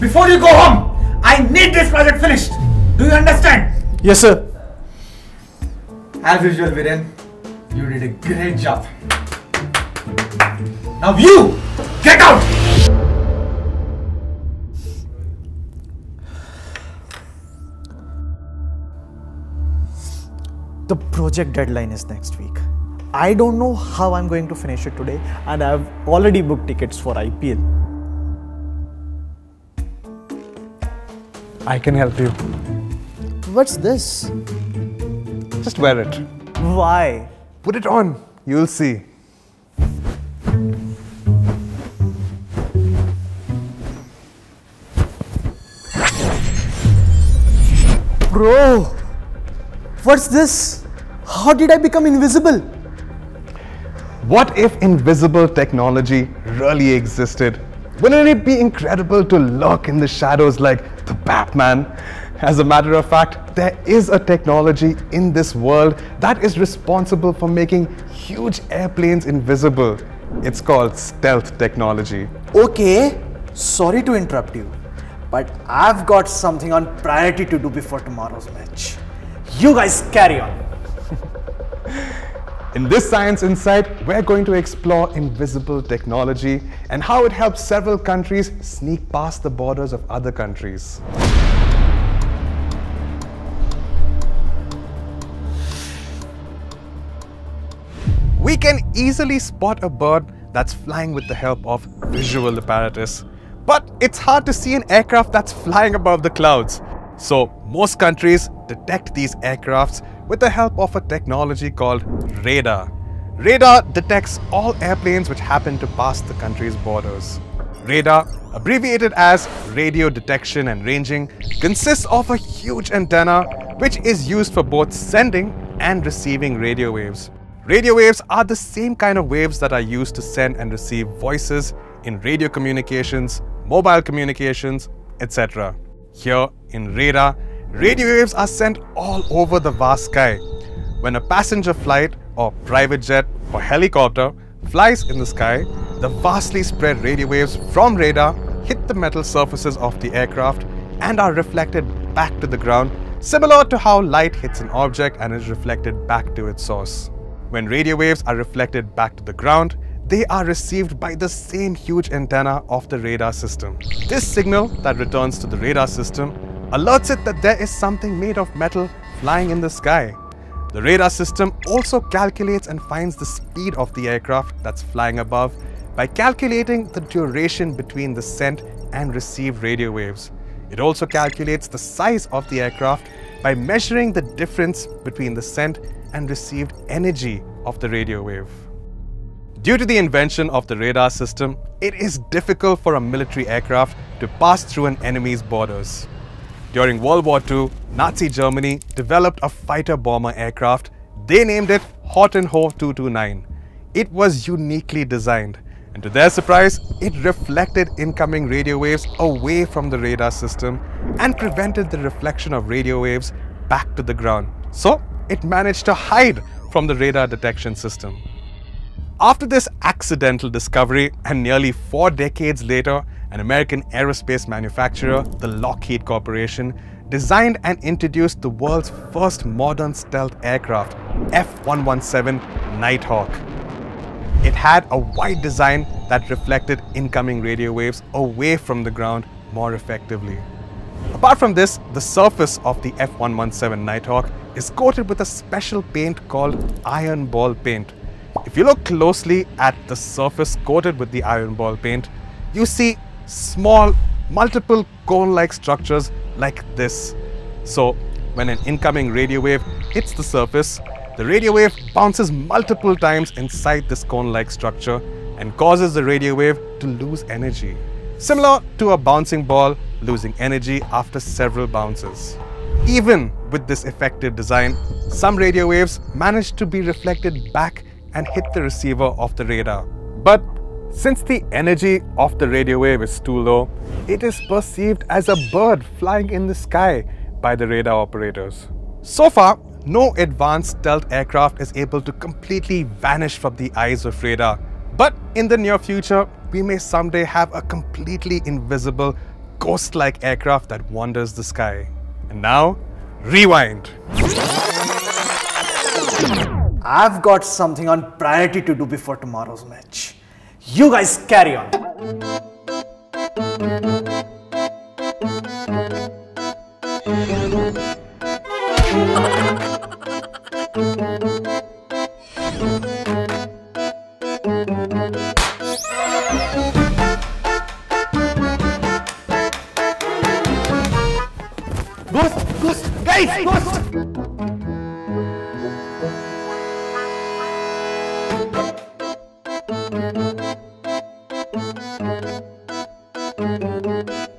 Before you go home, I need this project finished. Do you understand? Yes, sir. As usual, Viren, you did a great job. Now you, get out! The project deadline is next week. I don't know how I'm going to finish it today, and I've already booked tickets for IPL. I can help you. What's this? Just wear it. Why? Put it on. You'll see. Bro, what's this? How did I become invisible? What if invisible technology really existed? Wouldn't it be incredible to lurk in the shadows like the Batman? As a matter of fact, there is a technology in this world that is responsible for making huge airplanes invisible. It's called stealth technology. Okay, sorry to interrupt you, but I've got something on priority to do before tomorrow's match. You guys carry on. In this Science Insight, we're going to explore invisible technology and how it helps several countries sneak past the borders of other countries. We can easily spot a bird that's flying with the help of visual apparatus. But it's hard to see an aircraft that's flying above the clouds. So most countries detect these aircrafts with the help of a technology called radar. Radar detects all airplanes which happen to pass the country's borders. Radar, abbreviated as radio detection and ranging, consists of a huge antenna which is used for both sending and receiving radio waves. Radio waves are the same kind of waves that are used to send and receive voices in radio communications, mobile communications, etc. Here in radar, radio waves are sent all over the vast sky. When a passenger flight or private jet or helicopter flies in the sky, the vastly spread radio waves from radar hit the metal surfaces of the aircraft and are reflected back to the ground, similar to how light hits an object and is reflected back to its source. When radio waves are reflected back to the ground, they are received by the same huge antenna of the radar system. This signal that returns to the radar system alerts it that there is something made of metal flying in the sky. The radar system also calculates and finds the speed of the aircraft that's flying above by calculating the duration between the sent and received radio waves. It also calculates the size of the aircraft by measuring the difference between the sent and received energy of the radio wave. Due to the invention of the radar system, it is difficult for a military aircraft to pass through an enemy's borders. During World War II, Nazi Germany developed a fighter bomber aircraft. They named it Horten Ho 229. It was uniquely designed, and to their surprise, it reflected incoming radio waves away from the radar system and prevented the reflection of radio waves back to the ground. So, it managed to hide from the radar detection system. After this accidental discovery and nearly four decades later, an American aerospace manufacturer, the Lockheed Corporation, designed and introduced the world's first modern stealth aircraft, F-117 Nighthawk. It had a wide design that reflected incoming radio waves away from the ground more effectively. Apart from this, the surface of the F-117 Nighthawk is coated with a special paint called iron ball paint. If you look closely at the surface coated with the iron ball paint, you see small, multiple cone-like structures like this. So, when an incoming radio wave hits the surface, the radio wave bounces multiple times inside this cone-like structure and causes the radio wave to lose energy. Similar to a bouncing ball losing energy after several bounces. Even with this effective design, some radio waves manage to be reflected back and hit the receiver of the radar. But since the energy of the radio wave is too low, it is perceived as a bird flying in the sky by the radar operators. So far, no advanced stealth aircraft is able to completely vanish from the eyes of radar. But in the near future, we may someday have a completely invisible, ghost like aircraft that wanders the sky. And now, rewind. I've got something on priority to do before tomorrow's match. You guys carry on. Ghost! Ghost! Guys! Ghost! Müzik